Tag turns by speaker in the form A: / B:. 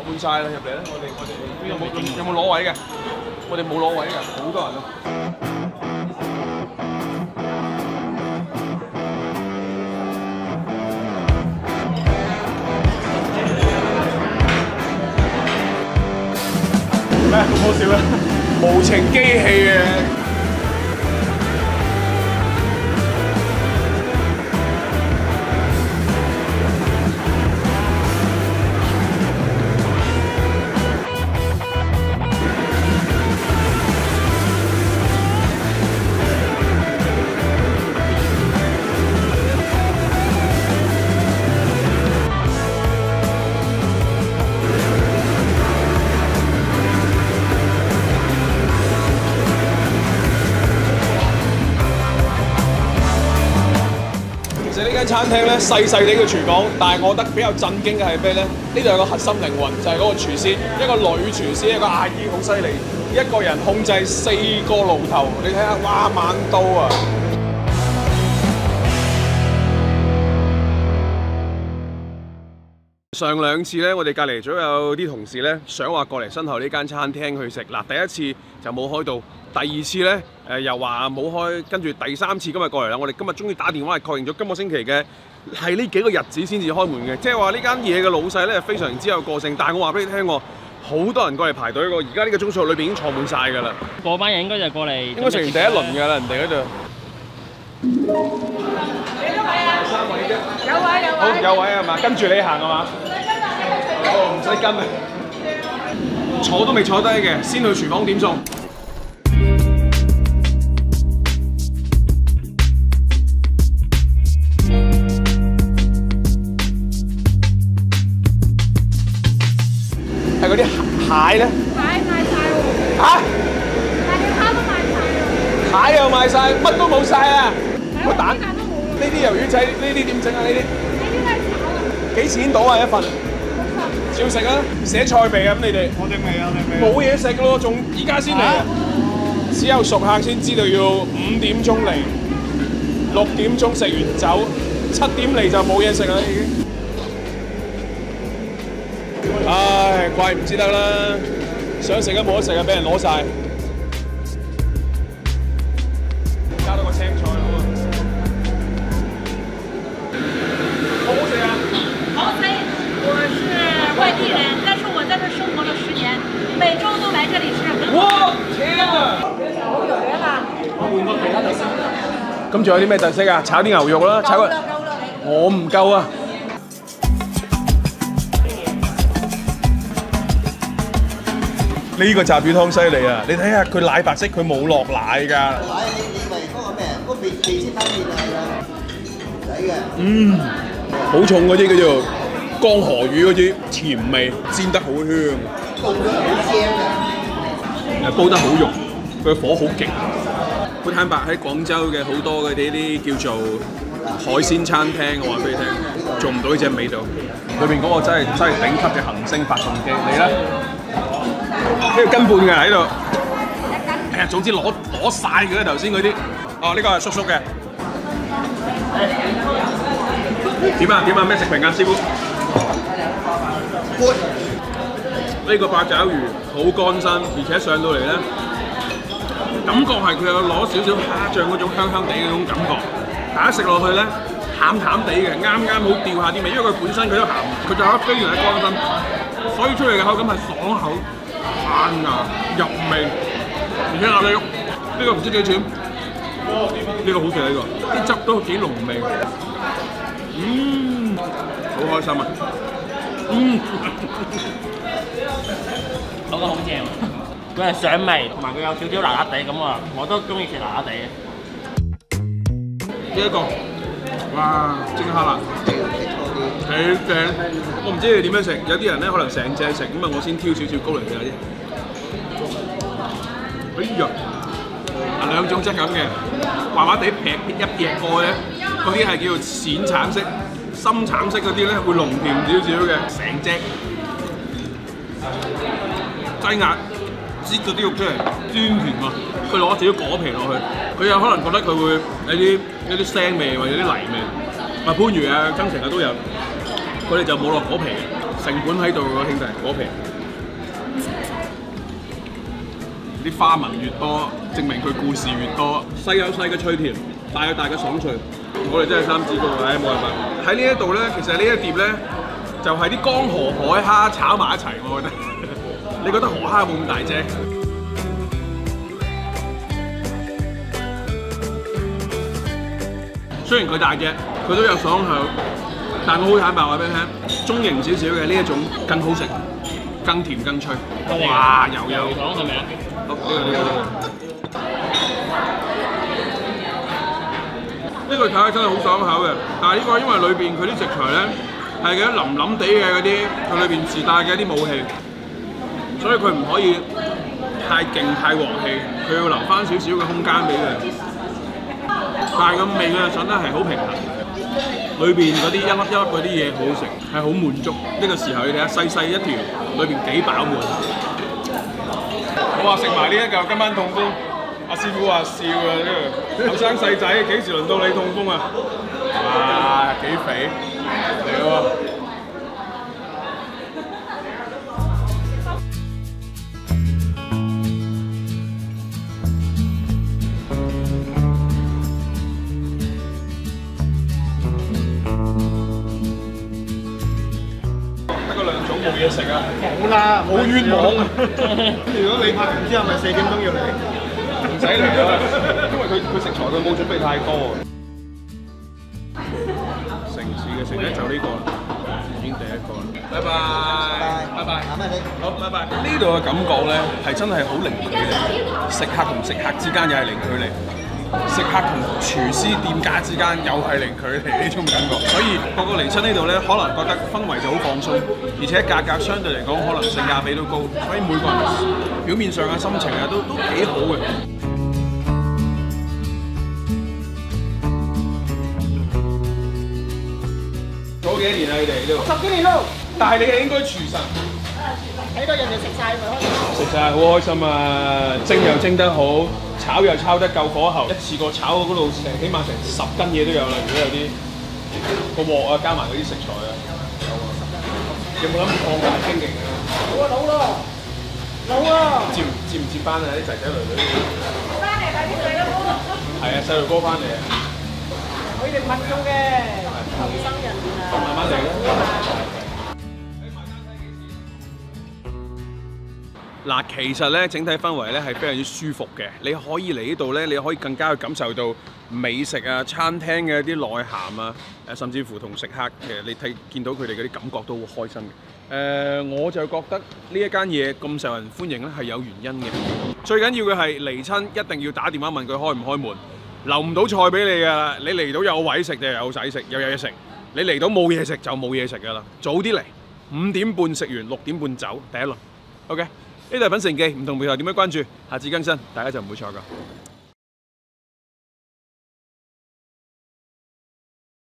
A: 坐滿晒啦，入嚟啦！我哋我哋有冇有冇攞位嘅？我哋冇攞位嘅，好多人啊！咩咁好笑啊？無情機器嘅。間餐廳咧細細地嘅廚房，但係我覺得比較震驚嘅係咩咧？呢度有個核心靈魂，就係、嗰個廚師，一個女廚師，一個阿姨，好犀利，一個人控制四個爐頭，你睇下，哇猛刀啊！上兩次咧，我哋隔離咗有啲同事咧，想話過嚟身後呢間餐廳去食。嗱，第一次就冇開到，第二次咧誒、又話冇開，跟住第三次今日過嚟啦。我哋今日終於打電話係確認咗今個星期嘅係呢幾個日子先至開門嘅，即係話呢間嘢嘅老細咧非常之有個性。但係我話俾你聽喎，好多人過嚟排隊喎，而家呢個鐘數裏邊已經坐滿晒㗎啦，
B: 嗰班人應該就過嚟，
A: 應該食完第一輪㗎啦，人哋嗰度。三位啫。
C: 有位有位好，
A: 有位係嘛？跟住你行係嘛？哦，唔使跟啊！坐都未坐低嘅，先去廚房點餸。係嗰啲蟹咧
C: 買買晒喎，
A: 嚇，
C: 大條蝦都買晒喎，
A: 蟹又賣晒，乜都冇晒啊！個蛋呢啲魷魚仔呢啲點整啊？呢啲
C: 呢啲都係炒嘅，
A: 幾錢到啊一份？照食啊！寫菜未啊？咁你哋？
D: 我哋未啊，我哋未。
A: 冇嘢食咯，仲依家先嚟啊！只有熟客先知道要五點鐘嚟，六點鐘食完走，七點嚟就冇嘢食啦已經。唉，怪唔知得啦，想食都冇得食啊，俾人攞晒。咁仲有啲咩特色啊？炒啲牛肉啦，炒個我唔夠啊！呢個雜魚湯犀利啊！你睇下佢奶白色，佢冇落奶㗎。
E: 奶你你為嗰個咩？嗰味味先翻面係啦，唔使嘅。
A: 嗯，好重嗰啲叫做江河魚嗰啲甜味，煎得好香，
E: 凍
A: 煲得好肉，佢火好勁。好坦白喺廣州嘅好多嗰啲啲叫做海鮮餐廳，我話俾你聽，做唔到呢只味道。裏面嗰個真係真係頂級嘅恒星發動機，你咧呢個根半嘅喺度。哎呀，總之攞攞曬嘅頭先嗰啲。哦，呢個係叔叔嘅。點啊點啊？咩食評啊，師傅？呢個八爪魚好乾身，而且上到嚟咧，感覺係佢有攞少少蝦醬嗰種香香地嗰種感覺。大家食落去咧，淡淡地嘅，啱啱好掉下啲味，因為佢本身佢都鹹，佢就有非常之乾身，所以出嚟嘅口感係爽口、彈牙、入味，而且咬得喐。呢、個唔知幾錢？呢、個好食啊！呢、個啲汁都幾濃味。嗯，好開心啊！嗯。
B: 嗰個好正，佢係上味，同埋佢有少少辣辣地咁啊，我都中意食辣辣地嘅。
A: 呢一個，哇，蒸蝦啦，幾正！我唔知你點樣食，有啲人咧可能成隻食，咁啊我先挑少少高嚟食下啫。哎呀，啊兩種質感嘅，滑滑地劈一劈過咧，嗰啲係叫做淺橙色，深橙色嗰啲咧會濃甜少少嘅，成隻擠壓擠嗰啲肉出嚟，酸甜啊！佢攞少少果皮落去，佢有可能覺得佢會有啲有啲腥味或者啲泥味。啊番禺啊、增城啊都有，佢哋就冇落果皮嘅，成本喺度喎，兄弟，果皮。啲花紋越多，證明佢故事越多。細有細嘅脆甜，大有大嘅爽脆。我哋真係三子高，唉冇辦法。喺呢一度咧，其實呢一碟咧就係、啲江河海蝦炒埋一齊，我覺得。你覺得河蝦有冇咁大隻？雖然佢大隻，佢都有爽口，但我好坦白話俾你聽，中型少少嘅呢一種更好食，更甜更脆。哇！油油
B: 油糖係咪啊？
A: 好呢個睇起真係好爽口嘅，但係呢個因為裏邊佢啲食材咧係嘅腍腍地嘅嗰啲，佢裏邊自帶嘅一啲武器，所以佢唔可以太勁太和氣，佢要留翻少少嘅空間俾佢。但係個味咧上得係好平衡，裏邊嗰啲一粒一粒嗰啲嘢好食，係好滿足。呢、個時候你睇下細細一條，裏邊幾飽滿。我話食埋呢一嚿，今晚痛風。阿師傅話笑啊，呢個後生細仔幾時輪到你痛風啊？哇，幾肥嚟喎！啊！
D: 好
A: 冤枉啊！
D: 如果你拍完之後，咪四點鐘要嚟。
A: 唔使嚟啦，因為佢佢食材佢冇準備太多。城市嘅食咧就呢個啦，已經第一個啦。拜拜，拜拜，
E: 啱啊你。
A: 好，拜拜。呢度嘅感覺咧係真係好零距離，食客同食客之間又係零距離，食客同廚師店家之間又係零距離呢種感覺。所以個個嚟親呢度咧，可能覺得氛圍就好放鬆，而且價格相對嚟講可能性價比都高，所以每個人表面上嘅心情啊都都幾好嘅。做咗幾多年啊？你哋呢度？
D: 十幾年咯，
A: 但係你係應該廚神，
D: 睇到人哋食晒咪開心。
A: 食晒好開心啊！蒸又蒸得好，炒又炒得夠火候，一次過炒嗰度成起碼成十斤嘢都有啦。如果有啲個鑊啊，加埋嗰啲食材啊，有冇諗住擴大經營啊？
D: 老啊老咯，老啊！
A: 接唔接唔接班啊？啲仔仔女女？
C: 翻嚟快啲嚟啦！
A: 係啊，細路哥翻嚟啊，
D: 佢哋民眾嘅後生人啊，
A: 慢慢嚟啦。嗱，其實咧整體氛圍咧係非常之舒服嘅。你可以嚟呢度咧，你可以更加去感受到美食啊、餐廳嘅一啲內涵啊，誒甚至乎同食客其實你睇見到佢哋嗰啲感覺都好開心嘅。誒、我就覺得呢一間嘢咁受人歡迎咧係有原因嘅。最緊要嘅係嚟親一定要打電話問佢開唔開門，留唔到菜俾你㗎。你嚟到有位食就有仔食，又有嘢食。你嚟到冇嘢食就冇嘢食㗎啦。早啲嚟，五點半食完，六點半走第一輪。OK，呢度係品城記，唔同平台點樣關注，下次更新，大家就唔會錯㗎。